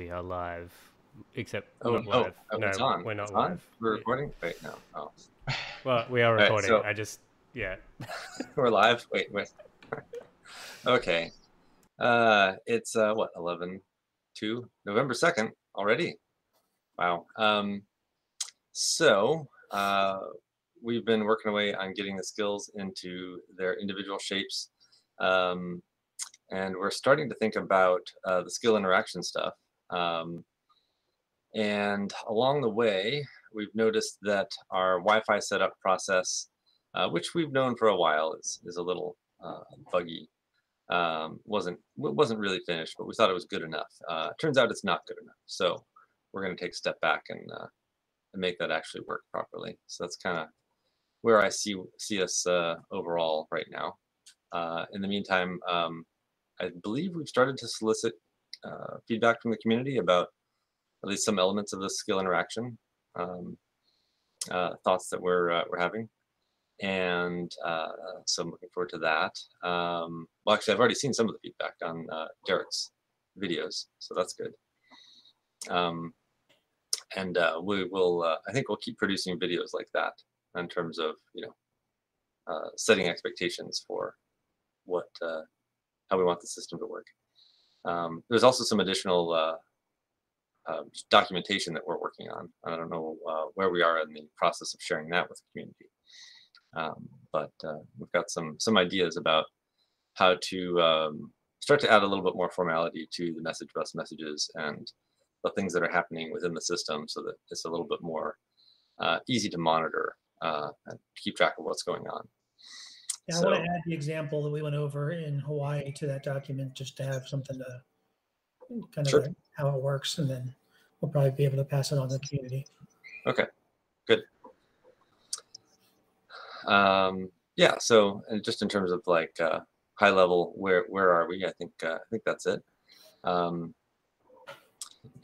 we are live, except Oh, not oh, live. oh, no, on. we're not it's on? live. We're Yeah. recording? Wait, no. Oh. Well, we are right, recording. so- I just, yeah. We're live? Wait, wait. okay. Uh, it's, uh, what, 11 2? November 2nd already. Wow. Um, so, uh, we've been working away on getting the skills into their individual shapes. Um, and we're starting to think about uh, the skill interaction stuff. Um, and along the way, we've noticed that our Wi-Fi setup process, uh, which we've known for a while, is is a little uh, buggy. Um, wasn't wasn't really finished, but we thought it was good enough. Uh, turns out it's not good enough. So we're going to take a step back and uh, and make that actually work properly. So that's kind of where I see see us uh, overall right now. Uh, in the meantime, um, I believe we've started to solicit uh, feedback from the community about at least some elements of the skill interaction um, uh, thoughts that we're uh, we're having, and uh, so I'm looking forward to that. Um, well, actually, I've already seen some of the feedback on uh, Derek's videos, so that's good. Um, and uh, we will, I think, we'll keep producing videos like that in terms of you know uh, setting expectations for what uh, how we want the system to work. Um, there's also some additional uh, uh, documentation that we're working on. I don't know uh, where we are in the process of sharing that with the community, um, but uh, we've got some some ideas about how to um, start to add a little bit more formality to the message bus messages and the things that are happening within the system, so that it's a little bit more uh, easy to monitor uh, and keep track of what's going on. Yeah, I want to add the example that we went over in Hawaii to that document just to have something to kind of Sure. like how it works, and then we'll probably be able to pass it on to the community. Okay, good. Um yeah so and just in terms of like uh high level where where are we i think uh, i think that's it um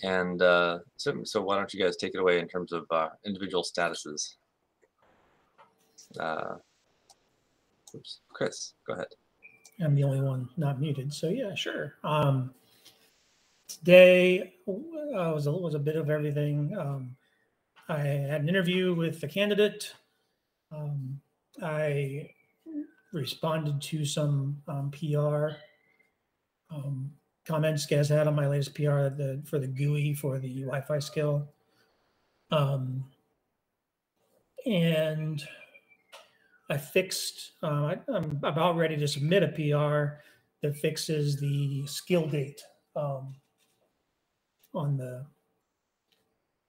and uh so, so why don't you guys take it away in terms of uh individual statuses uh oops chris go ahead I'm the only one not muted, so yeah, sure. Um, today uh, was a, was a bit of everything. Um, I had an interview with the candidate. Um, I responded to some um, PR um, comments guys had on my latest PR the, for the GUI for the Wi-Fi skill. Um, and I fixed, uh, I, I'm about ready to submit a PR that fixes the skill date um, on the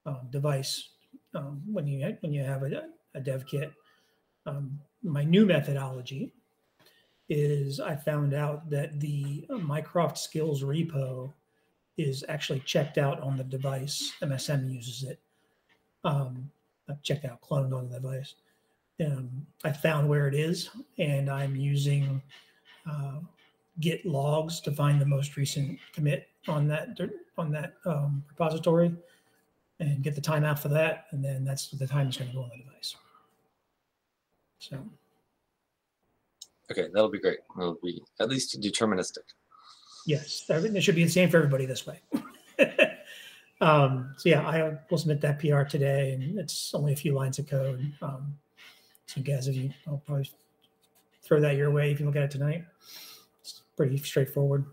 um, device um, when you when you have a, a dev kit. Um, my new methodology is I found out that the Mycroft skills repo is actually checked out on the device. MSM uses it. Um, not checked out, cloned on the device um, I found where it is, and I'm using uh, Git logs to find the most recent commit on that on that um, repository, and get the timeout for that, and then that's the time it's going to go on the device. So okay that'll be great that'll be at least deterministic yes, everything it should be the same for everybody this way. um, so yeah, I will submit that PR today, and it's only a few lines of code. Um, so guys, if you, I'll probably throw that your way if you look at it tonight. It's pretty straightforward.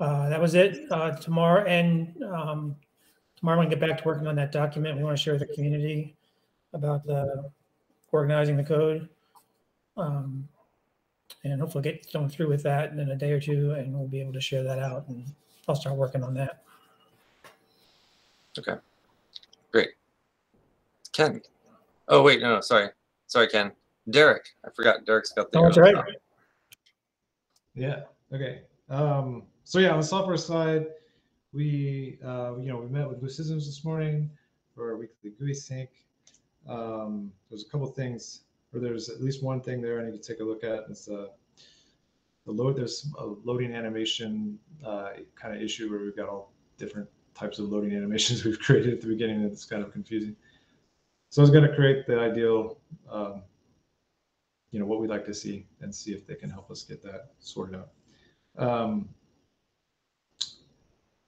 Uh, that was it. Uh, tomorrow and um, tomorrow, to get back to working on that document. We want to share with the community about the organizing the code. Um, and hopefully get going through with that in a day or two, and we'll be able to share that out. And I'll start working on that. okay great ken oh wait no no sorry sorry ken derek i forgot derek's got the Oh, that's right. Yeah. Okay. Um, so yeah, on the software side, we uh, you know we met with Blue Systems this morning for our weekly GUI sync. Um, there's a couple things, or there's at least one thing there I need to take a look at. It's uh, the load. There's a loading animation uh, kind of issue where we've got all different types of loading animations we've created at the beginning. It's kind of confusing. So I was going to create the ideal um, you know what we'd like to see and see if they can help us get that sorted out. Um,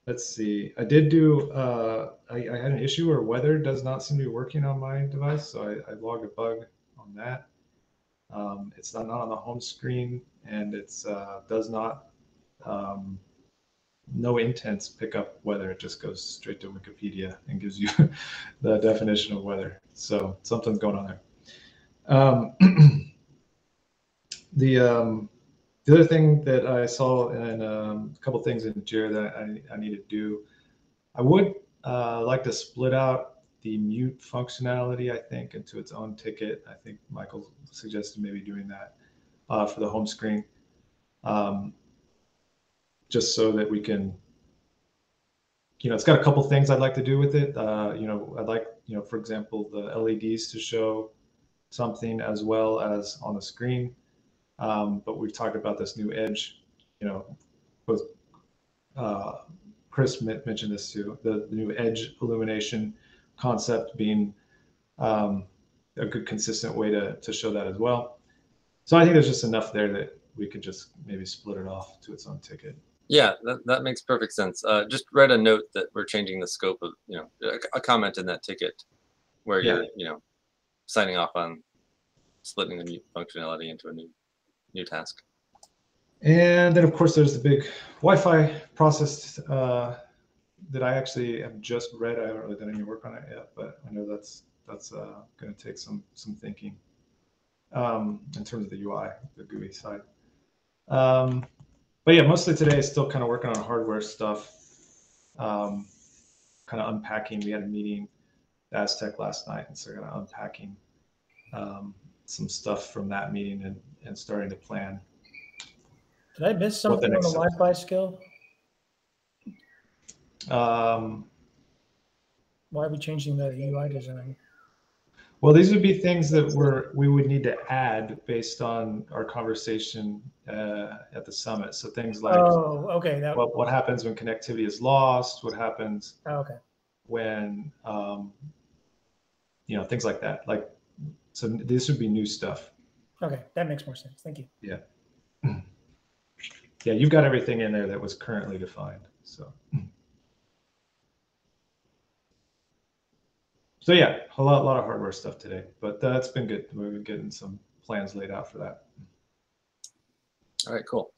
let's see. I did do. Uh, I, I had an issue where weather does not seem to be working on my device, so I, I logged a bug on that. Um, it's not, not on the home screen, and it's uh, does not. Um, no intents pick up weather. It just goes straight to Wikipedia and gives you the definition of weather. So something's going on there. Um, the um, the other thing that I saw and um, a couple things in Jira that I, I need to do, I would uh, like to split out the mute functionality, I think, into its own ticket. I think Michael suggested maybe doing that uh, for the home screen. Um, just so that we can, you know, it's got a couple things I'd like to do with it. Uh, you know, I'd like, you know, for example, the LEDs to show something as well as on the screen. Um, but we've talked about this new edge, you know, both uh, Chris mentioned this too, the, the, new edge illumination concept being um, a good consistent way to, to show that as well. So I think there's just enough there that we could just maybe split it off to its own ticket. Yeah, that, that makes perfect sense. Uh, just read a note that we're changing the scope of, you know, a, a comment in that ticket where yeah. you're, you know, signing off on splitting the mute functionality into a new new task. And then, of course, there's the big Wi-Fi process uh, that I actually have just read. I haven't really done any work on it yet, but I know that's that's uh, going to take some some thinking um, in terms of the UI, the GUI side. Um, but yeah, mostly today is still kind of working on hardware stuff, um, kind of unpacking. We had a meeting at Aztec last night, and so kind of unpacking um, some stuff from that meeting and, and starting to plan. Did I miss something on the Wi-Fi skill? Um, Why are we changing the UI design? Well, these would be things that we're we would need to add based on our conversation uh, at the summit. So things like oh, okay, that... what what happens when connectivity is lost? What happens oh, okay. when um, you know things like that? Like so, this would be new stuff. Okay, that makes more sense. Thank you. Yeah, yeah, you've got everything in there that was currently defined. So. So yeah, a lot, a lot of hardware stuff today, but that's been good. We've been getting some plans laid out for that. All right, cool.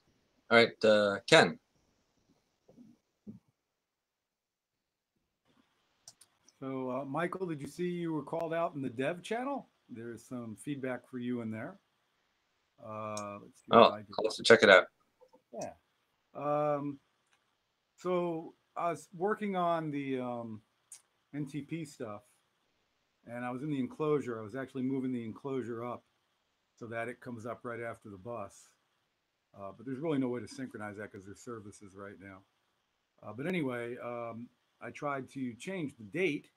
All right, uh, Ken. So, uh, Michael, did you see you were called out in the dev channel? There's some feedback for you in there. Uh, let's see oh, let's check it out. Yeah. Um, so I was working on the um, NTP stuff and I was in the enclosure. I was actually moving the enclosure up so that it comes up right after the bus. Uh, but there's really no way to synchronize that because there's services right now. Uh, but anyway, um, I tried to change the date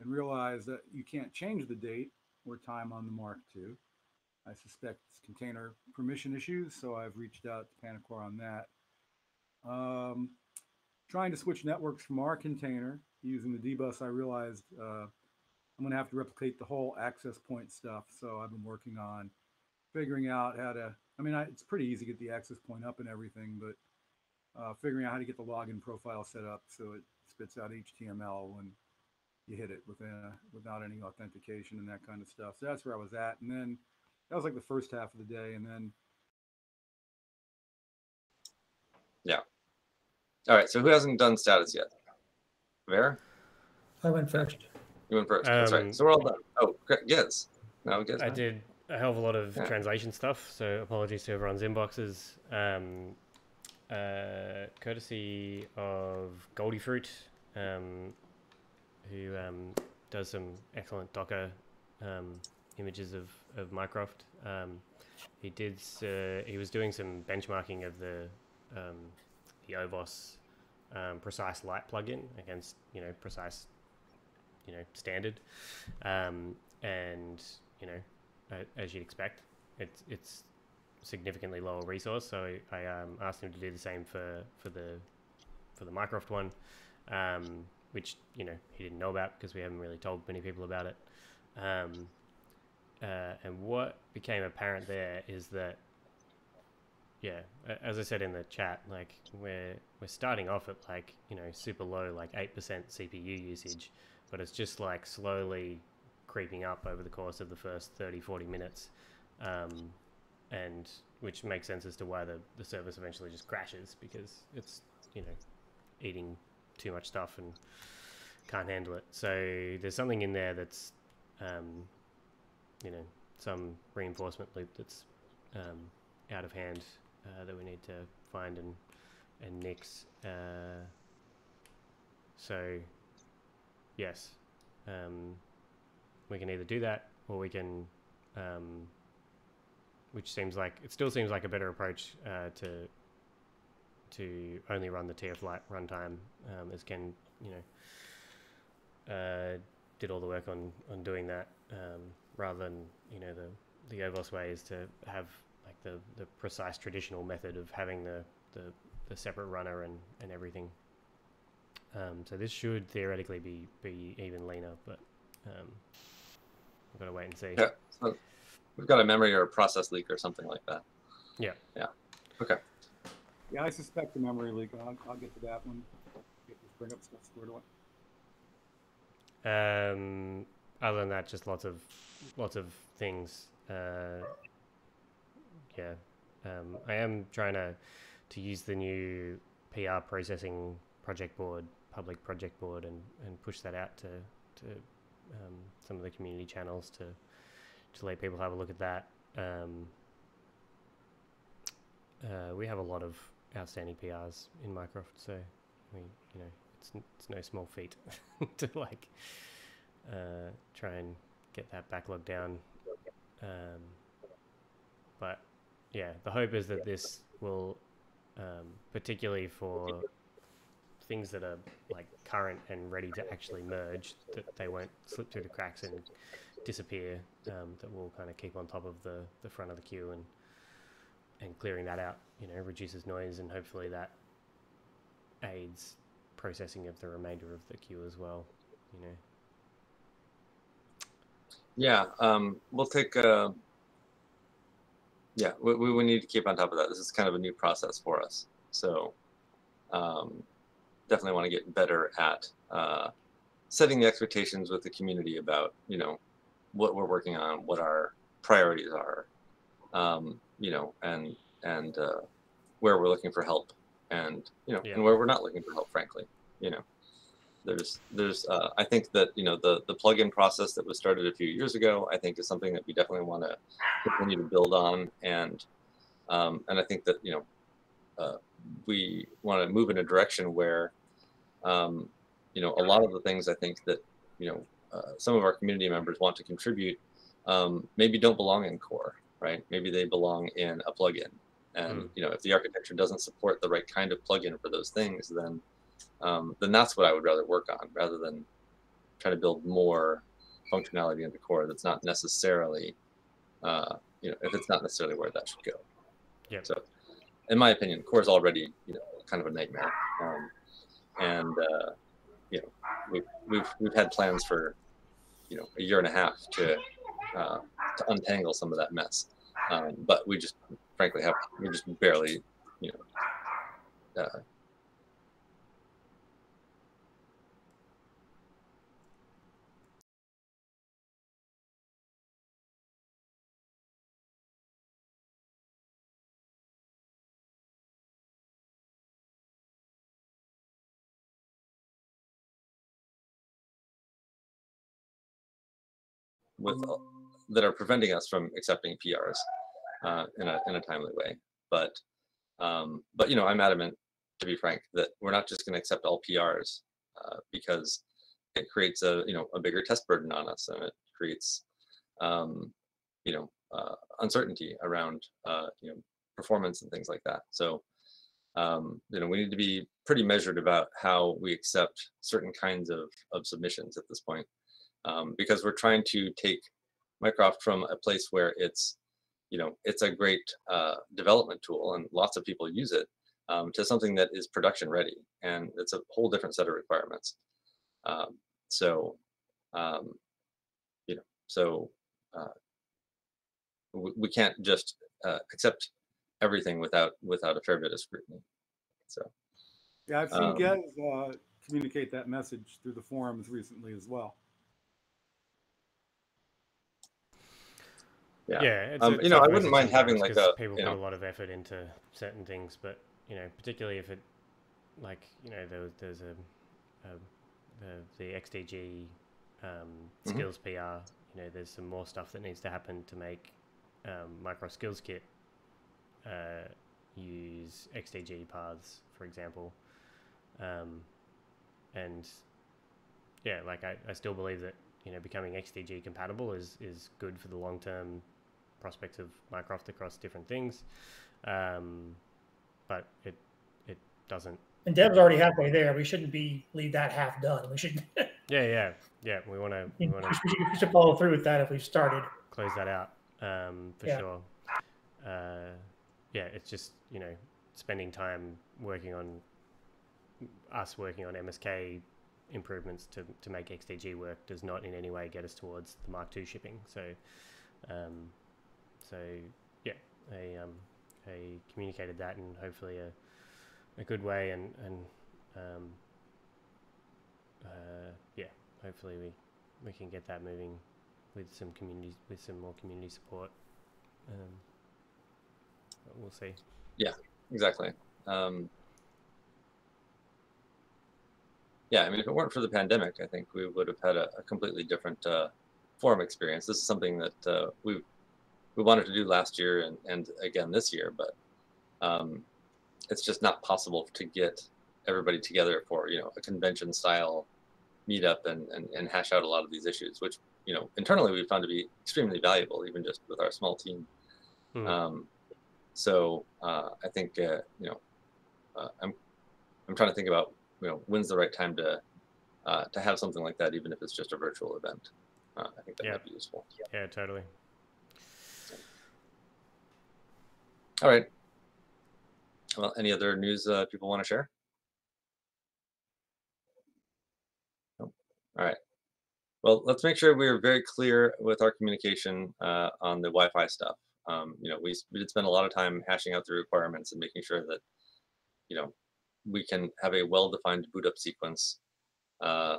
and realized that you can't change the date or time on the Mark II. I suspect it's container permission issues, so I've reached out to Pantacor on that. Um, trying to switch networks from our container using the dbus, I realized uh, I'm going to have to replicate the whole access point stuff. So I've been working on figuring out how to, I mean, I, it's pretty easy to get the access point up and everything, but uh, figuring out how to get the login profile set up so it spits out HTML when you hit it within a, without any authentication and that kind of stuff. So that's where I was at. And then that was like the first half of the day. And then. Yeah. All right. So who hasn't done status yet? Vera? I went first. You went first. That's right. Um, so we're all done. Oh, yes. No, guess. I did a hell of a lot of yeah. translation stuff. So apologies to everyone's inboxes. Um, uh, courtesy of goldyfruit, um, who um, does some excellent Docker um, images of, of Mycroft. Um, he did. Uh, he was doing some benchmarking of the the OVOS precise lite plugin against you know precise you know standard, um, and you know as you'd expect, it's it's significantly lower resource. So I um, asked him to do the same for for the for the Mycroft one, um, which you know he didn't know about because we haven't really told many people about it. Um, uh, and what became apparent there is that yeah, as I said in the chat, like we're we're starting off at like you know super low, like eight percent CPU usage, but it's just like slowly creeping up over the course of the first 30, 40 minutes, um, and which makes sense as to why the the service eventually just crashes because it's you know eating too much stuff and can't handle it. So there's something in there that's um, you know some reinforcement loop that's um, out of hand uh, that we need to find and and nix. Uh, so yes, um, we can either do that or we can, um, which seems like it still seems like a better approach uh, to to only run the TF Lite runtime um, as Ken you know uh, did all the work on on doing that um, rather than you know the the Ovos way is to have like the, the precise traditional method of having the, the, the separate runner and, and everything. Um, so this should theoretically be, be even leaner, but um, we've got to wait and see. Yeah, so we've got a memory or a process leak or something like that. Yeah. Yeah. Okay. Yeah, I suspect a memory leak. I'll, I'll get to that one. Get this bring up stuff squared away. Um, other than that, just lots of lots of things. Uh, yeah, um, I am trying to to use the new PR processing project board, public project board, and, and push that out to to um, some of the community channels to to let people have a look at that. Um, uh, we have a lot of outstanding PRs in Mycroft, so we you know it's it's no small feat to like uh, try and get that backlog down. Um, but yeah, the hope is that this will, um, particularly for things that are like current and ready to actually merge, that they won't slip through the cracks and disappear. Um, that will kind of keep on top of the, the front of the queue and and clearing that out, you know, reduces noise and hopefully that aids processing of the remainder of the queue as well. You know. Yeah, um, we'll take. Yeah, we, we need to keep on top of that. This is kind of a new process for us, so um, definitely want to get better at uh, setting the expectations with the community about you know what we're working on, what our priorities are, um, you know, and and uh, where we're looking for help, and you know, Yeah. and where we're not looking for help, frankly, you know there's there's uh, I think that you know the the plug-in process that was started a few years ago I think is something that we definitely want to continue to build on and um, and I think that you know uh, we want to move in a direction where um, you know a lot of the things I think that you know uh, some of our community members want to contribute um, maybe don't belong in core right maybe they belong in a plugin and Mm. you know if the architecture doesn't support the right kind of plugin for those things then um, then that's what I would rather work on rather than try to build more functionality into core that's not necessarily, uh, you know, if it's not necessarily where that should go. Yeah. So, in my opinion, core is already, you know, kind of a nightmare. Um, and, uh, you know, we've, we've, we've had plans for, you know, a year and a half to, uh, to untangle some of that mess. Um, but we just, frankly, have, we just barely, you know, uh, with uh, that are preventing us from accepting PRs uh, in a in a timely way. But um, but you know, I'm adamant, to be frank, that we're not just going to accept all PRs uh, because it creates a you know a bigger test burden on us, and it creates um, you know uh, uncertainty around uh, you know performance and things like that. So um, you know we need to be pretty measured about how we accept certain kinds of of submissions at this point um, because we're trying to take Mycroft from a place where it's, you know, it's a great uh, development tool and lots of people use it um, to something that is production ready, and it's a whole different set of requirements. Um, so, um, you know, so uh, we, we can't just uh, accept everything without without a fair bit of scrutiny. So Yeah, I've seen Um, Gez uh, communicate that message through the forums recently as well. Yeah, Yeah, it's Um, a you know, I wouldn't mind having, like, a, people put know- a lot of effort into certain things, but you know, particularly if it, like you know, there, there's a, a the the XDG um, Mhm. skills PR. You know, there's some more stuff that needs to happen to make um, Mycroft Skills Kit uh, use XDG paths, for example, um, and yeah, like I, I still believe that you know becoming XDG compatible is is good for the long term prospects of Mycroft across different things, um, but it it doesn't. And Deb's already halfway there. We shouldn't be leave that half done. We should Yeah, yeah, yeah. We want to we we want to should, we should follow through with that if we've started. close that out um, for Yeah. sure. Uh, yeah, it's just you know spending time working on us working on MSK improvements to, to make XDG work does not in any way get us towards the Mark II shipping. So, um, so yeah, I um, I communicated that in hopefully a, a good way and and um, uh, yeah, hopefully we we can get that moving with some community with some more community support. Um, but we'll see. Yeah, exactly. Um, yeah, I mean, if it weren't for the pandemic, I think we would have had a, a completely different uh, forum experience. This is something that uh, we we wanted to do last year and, and again this year, but um, it's just not possible to get everybody together for you know a convention style meetup and, and, and hash out a lot of these issues, which you know internally we found to be extremely valuable, even just with our small team. Mhm. Um, so uh, I think uh, you know uh, I'm I'm trying to think about you know when's the right time to uh, to have something like that, even if it's just a virtual event. Uh, I think that Yeah. might be useful. yeah, totally. All right. Well, any other news uh, people want to share? No? All right. Well, let's make sure we're very clear with our communication uh, on the Wi-Fi stuff. Um, you know, we, we did spend a lot of time hashing out the requirements and making sure that, you know, we can have a well-defined boot up sequence, uh,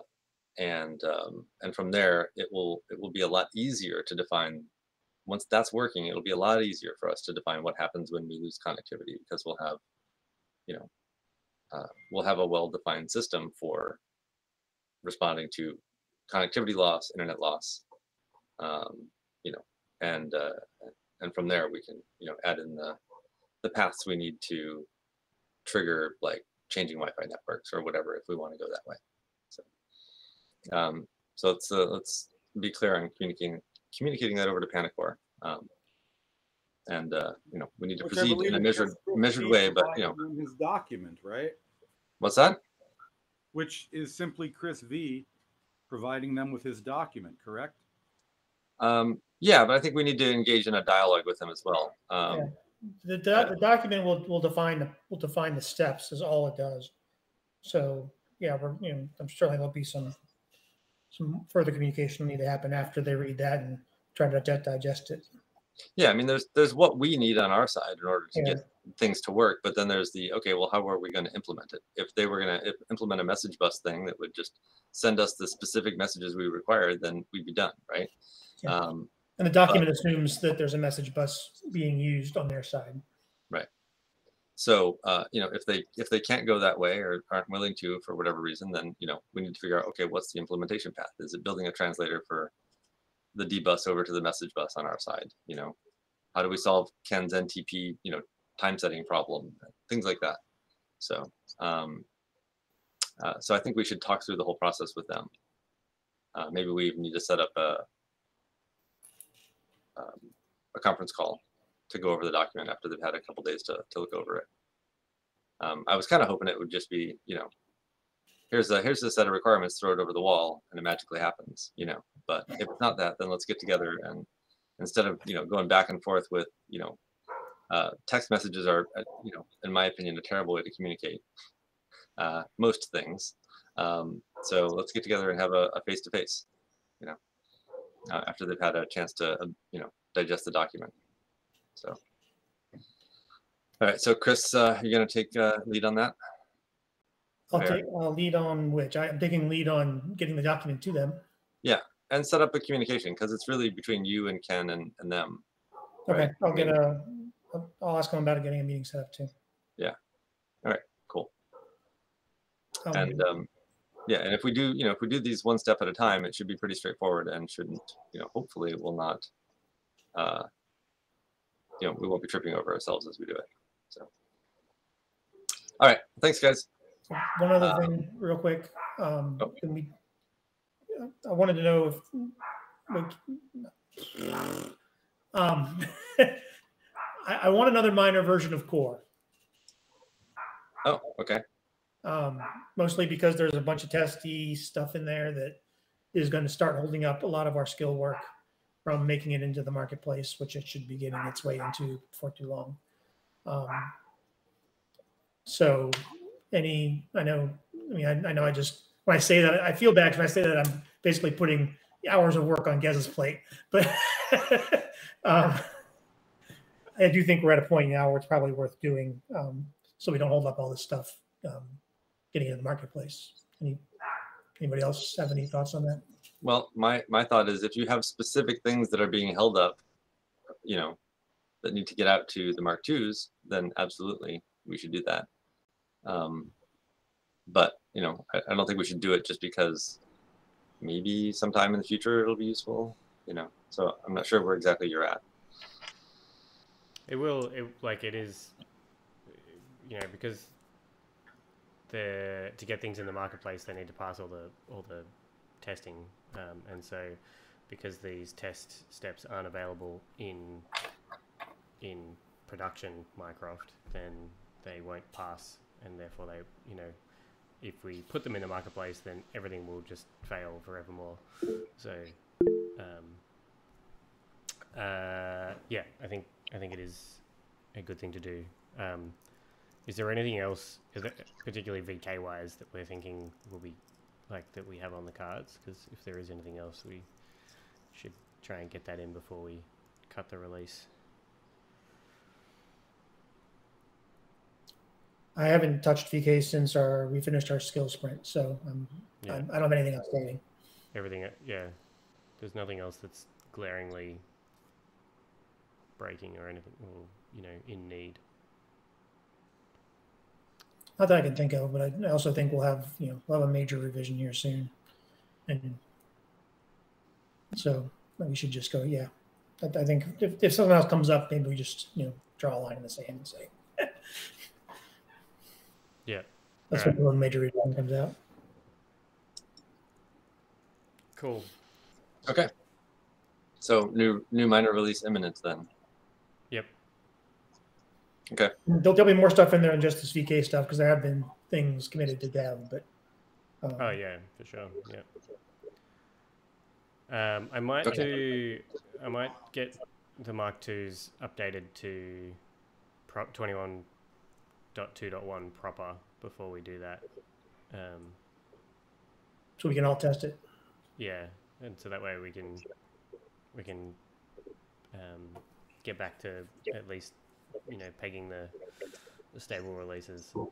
and um, and from there it will it will be a lot easier to define once that's working, it'll be a lot easier for us to define what happens when we lose connectivity because we'll have, you know, uh, we'll have a well-defined system for responding to connectivity loss, internet loss, um, you know, and uh, and from there we can, you know, add in the the paths we need to trigger like changing Wi-Fi networks or whatever if we want to go that way. So, um, so let's uh, let's be clear on communicating communicating that over to Pantacor. Um, and uh, you know, we need to Which proceed in a measured measured way, but you know, his document, right? what's that? Which is simply Chris V providing them with his document, correct? Um, yeah, but I think we need to engage in a dialogue with them as well. Um, Yeah. The, doc- the document will, will define the will define the steps is all it does. So yeah, we're you know I'm sure there'll be some some further communication will need to happen after they read that and try to di- digest it. yeah, I mean, there's there's what we need on our side in order to Yeah. get things to work, but then there's the okay, well, how are we going to implement it? If they were going to implement a message bus thing that would just send us the specific messages we require, then we'd be done, right? Yeah. Um, And the document assumes that there's a message bus being used on their side. So uh, you know, if they if they can't go that way or aren't willing to for whatever reason, then you know we need to figure out okay, what's the implementation path? Is it building a translator for the D bus over to the message bus on our side? You know, how do we solve Ken's NTP you know time setting problem? Things like that. So um, uh, so I think we should talk through the whole process with them. Uh, maybe we even need to set up a um, a conference call to go over the document after they've had a couple days to, to look over it. Um, I was kind of hoping it would just be, you know, here's a here's a set of requirements, throw it over the wall, and it magically happens, you know. But if it's not that, then let's get together and instead of you know going back and forth with you know uh, text messages are uh, you know in my opinion a terrible way to communicate uh, most things. Um, so let's get together and have a face to face, you know, uh, after they've had a chance to uh, you know digest the document. So, All right, so Chris, uh, you're gonna take uh, lead on that. I'll take, I'll lead on which, I- I'm taking lead on getting the document to them. Yeah, and set up a communication because it's really between you and Ken and, and them. Okay, Right. I'll get a, I'll- ask them about getting a meeting set up too. Yeah. All right. Cool. I'll And um, yeah, and if we do, you know, if we do these one step at a time, it should be pretty straightforward and shouldn't, you know, hopefully it will not, uh, you know, we won't be tripping over ourselves as we do it. So, all right, thanks, guys. One other Uh, thing, real quick, um, oh. can we, I wanted to know if, like, um, I, I want another minor version of core. Oh, okay. um, mostly because there's a bunch of testy stuff in there that is going to start holding up a lot of our skill work from making it into the marketplace, which it should be getting its way into before too long. Um, so, any, I know, I mean, I, I know I just, when I say that, I feel bad when I say that I'm basically putting hours of work on Gez's plate, but um, I do think we're at a point now where it's probably worth doing um, so we don't hold up all this stuff um, getting in the marketplace. Any anybody else have any thoughts on that? Well, my my thought is if you have specific things that are being held up, you know, that need to get out to the Mark twos, then absolutely we should do that. Um, but you know, I, I don't think we should do it just because maybe sometime in the future it'll be useful. You know, so I'm not sure where exactly you're at. It will, it, like it is, you know, because the to get things in the marketplace, they need to pass all the all the testing, um, and so because these test steps aren't available in in production Mycroft, then they won't pass, and therefore they, you know, if we put them in the marketplace, then everything will just fail forevermore. So, um, uh, yeah, I think I think it is a good thing to do. Um, is there anything else, particularly VK wise, that we're thinking will be like that we have on the cards? Because if there is anything else, we should try and get that in before we cut the release. I haven't touched VK since our we finished our skill sprint, so I'm, Yeah. I'm, I don't have anything outstanding. Everything, uh, yeah. There's nothing else that's glaringly breaking or anything, or you know, in need. Not that I can think of, but I I also think we'll have you know we'll have a major revision here soon, and so we should just go. Yeah, I, I think if, if something else comes up, maybe we just you know draw a line in the sand and say Yeah. that's Alright. when the major revision comes out. Cool. Okay. So new new minor release imminent then. Yep. There'll, there'll be more stuff in there than just this VK stuff because there have been things committed to dev, but um, Oh yeah, for sure. Yeah. Um, I might Okay. do. I might get the Mark IIs updated to prop twenty one dot two dot one proper before we do that. Um, so we can all test it. yeah, and so that way we can we can um, get back to at least you know pegging the the stable releases. Um,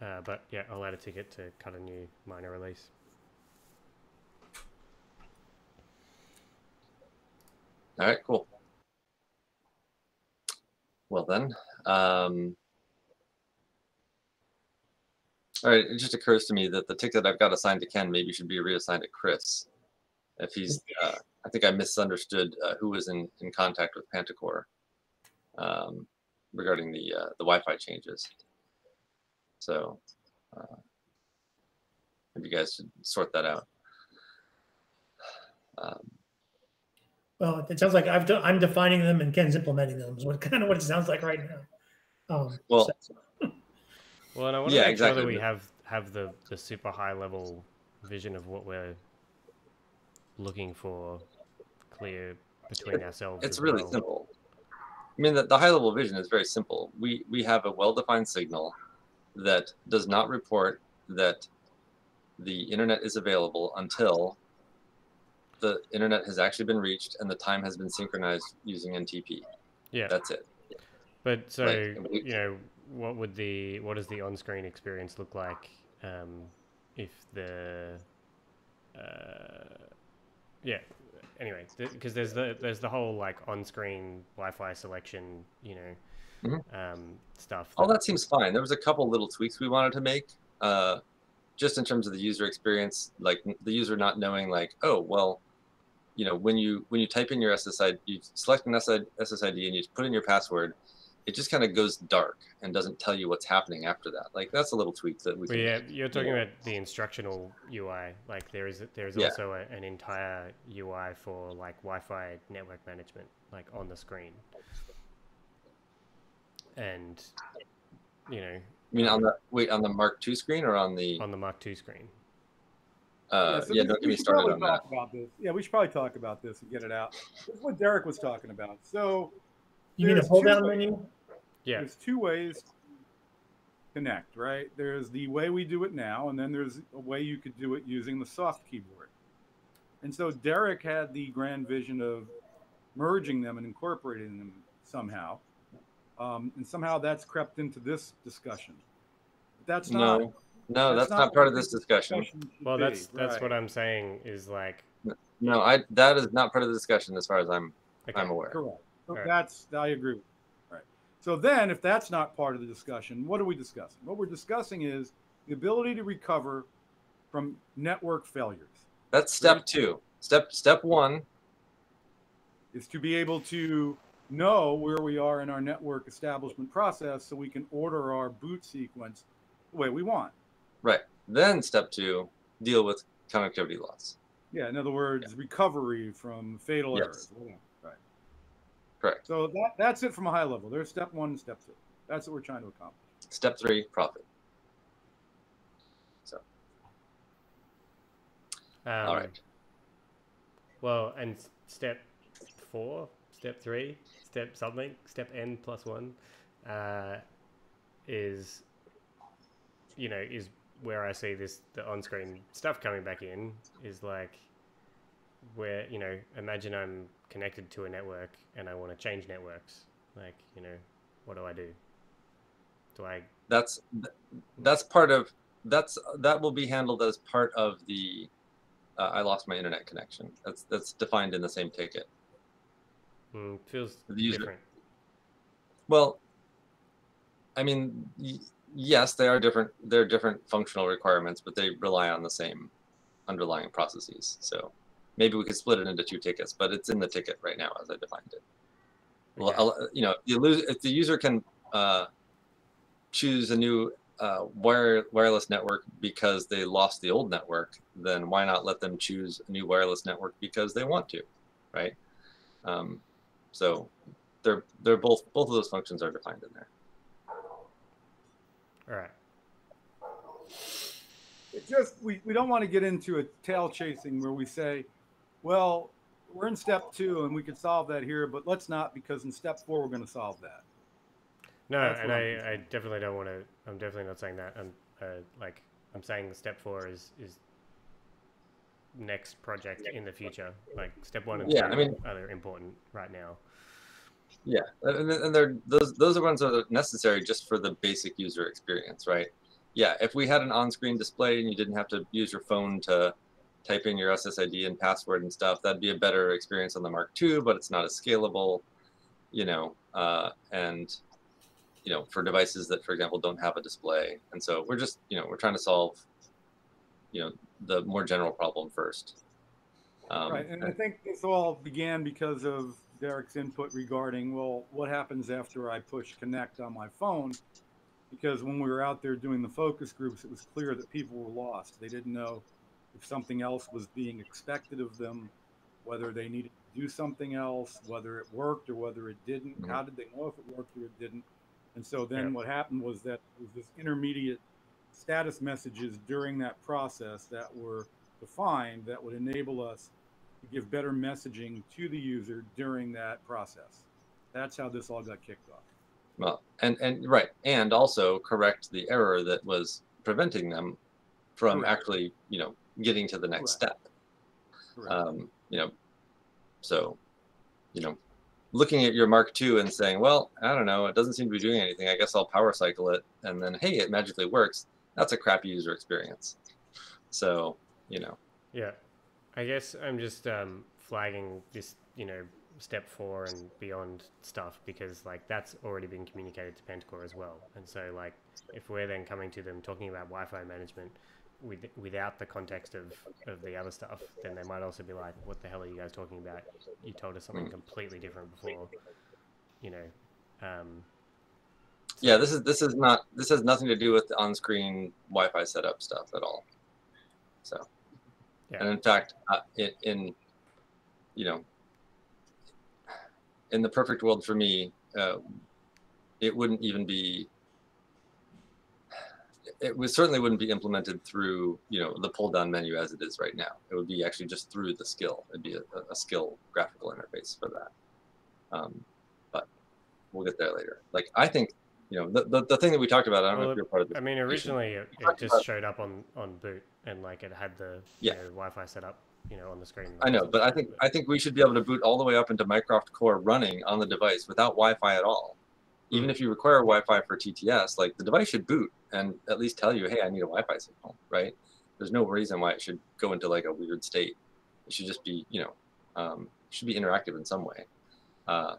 uh, but yeah, I'll add a ticket to cut a new minor release. All right, cool. Well then, um, all right. It just occurs to me that the ticket I've got assigned to Ken maybe should be reassigned to Chris. If he's, uh, I think I misunderstood uh, who was in in contact with Pantacor um, regarding the uh, the Wi-Fi changes. So uh, maybe you guys should sort that out. Um, Well, it sounds like I've de- I'm defining them and Ken's implementing them. Is what kind of what it sounds like right now. Um, Well, so- Well, and I want to Yeah, make sure exactly, that we have have the the super high level vision of what we're looking for clear between ourselves. it's really well. simple. I mean, the, the high level vision is very simple. We we have a well defined signal that does not report that the internet is available until the internet has actually been reached and the time has been synchronized using NTP. Yeah. That's it. But so Like, we- you know, what would the what does the on-screen experience look like um, if the uh, yeah. Anyway, because there's the there's the whole like on-screen Wi-Fi selection, you know, Mhm. um, stuff. All that seems fine. There was a couple little tweaks we wanted to make, uh, just in terms of the user experience, like the user not knowing, like, oh, well, you know, when you when you type in your SSID, you select an SSID, SSID and you put in your password, it just kind of goes dark and doesn't tell you what's happening after that. Like that's a little tweak that we But yeah, make. you're talking about the instructional UI. Like there is there is Yeah. also a, an entire UI for like Wi-Fi network management, like on the screen. And you know, I mean, on the wait on the Mark II screen or on the on the Mark II screen. uh, so yeah, we- don't get me should started probably on that. talk About this. Yeah, we should probably talk about this and get it out. This is what Derek was talking about. So You mean a There's pull two down ways. menu? Yeah. there's two ways to connect, right? There's the way we do it now, and then there's a way you could do it using the soft keyboard. And so Derek had the grand vision of merging them and incorporating them somehow. Um, and somehow that's crept into this discussion. But that's not. No, no, that's, not, part of this discussion. should Well, be, that's that's right. what I'm saying is like No, I that is not part of the discussion as far as I'm okay, I'm aware. Correct. So Alright. that's I agree. With you. Right. So then, if that's not part of the discussion, what are we discussing? What we're discussing is the ability to recover from network failures. That's step two. Step step one. Is to be able to know where we are in our network establishment process, so we can order our boot sequence the way we want. Right. Then step two, deal with connectivity loss. Yeah. In other words, recovery from fatal Yes. errors. Whatever. Right. Correct. So that that's it from a high level. There's step one and step two. That's what we're trying to accomplish. Step three, profit. So Um, all right. Well, and step four, step three, step something, step n plus one, uh, is, you know, is where I see this the on-screen stuff coming back in is like, where you know, imagine I'm connected to a network and I want to change networks. Like, you know, what do I do? Do I? That's that's part of that's that will be handled as part of the uh, I lost my internet connection. That's that's defined in the same ticket. Mm, feels The user- different. Well, I mean, y- yes, they are different. They're different functional requirements, but they rely on the same underlying processes. So maybe we could split it into two tickets, but it's in the ticket right now as I defined it. Well, Okay. I'll- you know, you lose if the user can uh, choose a new uh, wire wireless network because they lost the old network, then why not let them choose a new wireless network because they want to, right? Um, so they're they're both both of those functions are defined in there. All right. it just we, we don't want to get into a tail chasing where we say well we're in step two and we could solve that here but let's not because in step four we're going to solve that No, That's and I, I'm definitely don't want to. I'm definitely not saying that. I'm uh, like I'm saying step four is is next project in the future. Like step one and Yeah, two I mean- are important right now. Yeah, and, and they're those those are ones that are necessary just for the basic user experience, right? Yeah, if we had an on-screen display and you didn't have to use your phone to type in your SSID and password and stuff, that'd be a better experience on the Mark II, but it's not as scalable, you know. Uh, and you know, for devices that, for example, don't have a display, and so we're just, you know, we're trying to solve, you know, the more general problem first. Um, right and i think this all began because of derek's input regarding well what happens after i push connect on my phone because when we were out there doing the focus groups it was clear that people were lost they didn't know if something else was being expected of them whether they needed to do something else whether it worked or whether it didn't Mhm. how did they know if it worked or it didn't and so then Yeah. what happened was that was this intermediate status messages during that process that were defined that would enable us to give better messaging to the user during that process. That's how this all got kicked off. Well, and and right, and also correct the error that was preventing them from Correct. actually, you know, getting to the next Correct. step. Correct. Um, you know, so, you know, looking at your Mark II and saying, well, I don't know, it doesn't seem to be doing anything. I guess I'll power cycle it, and then hey, it magically works. That's a crappy user experience. So, you know. Yeah, I guess I'm just um, flagging this, you know, step four and beyond stuff because like that's already been communicated to Pantacor as well. And so like if we're then coming to them talking about Wi-Fi management with, without the context of, of the other stuff, then they might also be like, "What the hell are you guys talking about? You told us something completely different before." You know. Um, so Yeah, this is this is not this has nothing to do with the on-screen Wi-Fi setup stuff at all. So, Yeah. and in fact, uh, in, in you know, in the perfect world for me, uh, it wouldn't even be. It would certainly wouldn't be implemented through you know the pull-down menu as it is right now. It would be actually just through the skill. It'd be a, a skill graphical interface for that. Um, but we'll get there later. Like I think you know the, the, the thing that we talked about. I don't know if you're part of this. I mean, originally it, it just about- showed up on, on boot and like it had the Yeah. you know, Wi-Fi set up, you know, on the screen. I know, but I think I think we should be able to boot all the way up into Mycroft Core running on the device without Wi-Fi at all. Even if you require Wi-Fi for TTS, like the device should boot and at least tell you, "Hey, I need a Wi-Fi signal." Right? There's no reason why it should go into like a weird state. It should just be, you know, um, should be interactive in some way. Uh,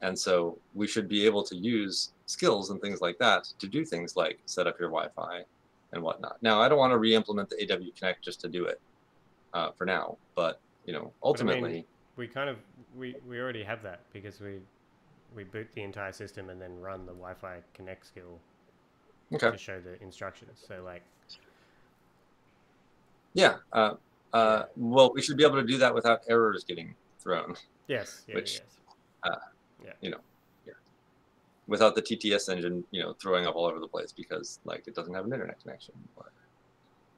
and so we should be able to use skills and things like that to do things like set up your Wi-Fi and whatnot. Now, I don't want to re-implement the AW Connect just to do it uh, for now, but you know, I mean, ultimately, we kind of we, we already have that because we we boot the entire system and then run the Wi-Fi connect skill okay, to show the instructions. So like, yeah. Uh, uh, well, we should be able to do that without errors getting thrown, yes, yeah, Which- yes. without the TTS engine, you know, throwing up all over the place because like it doesn't have an internet connection or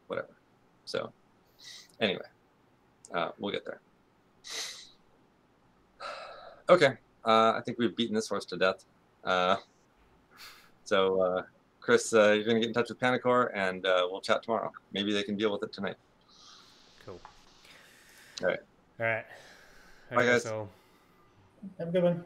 whatever. So, anyway, uh, we'll get there. Okay, uh, I think we've beaten this horse to death. Uh, so, uh, Chris, uh, you're gonna get in touch with Pantacor, and uh, we'll chat tomorrow. Maybe they can deal with it tonight. Cool. All right. All right. Bye, Okay, guys. So Have a good one.